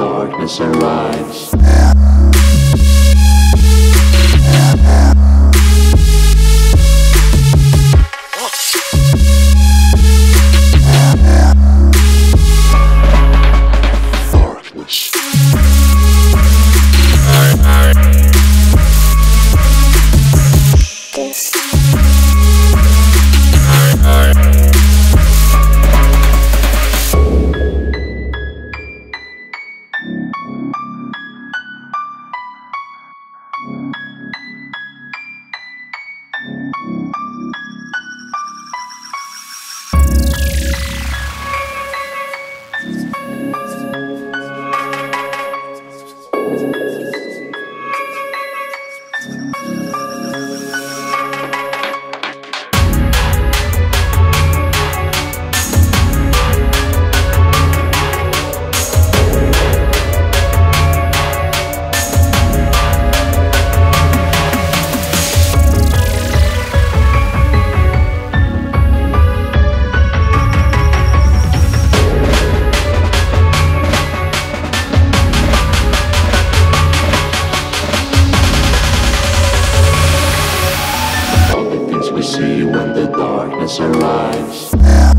darkness arrives. promise arrives.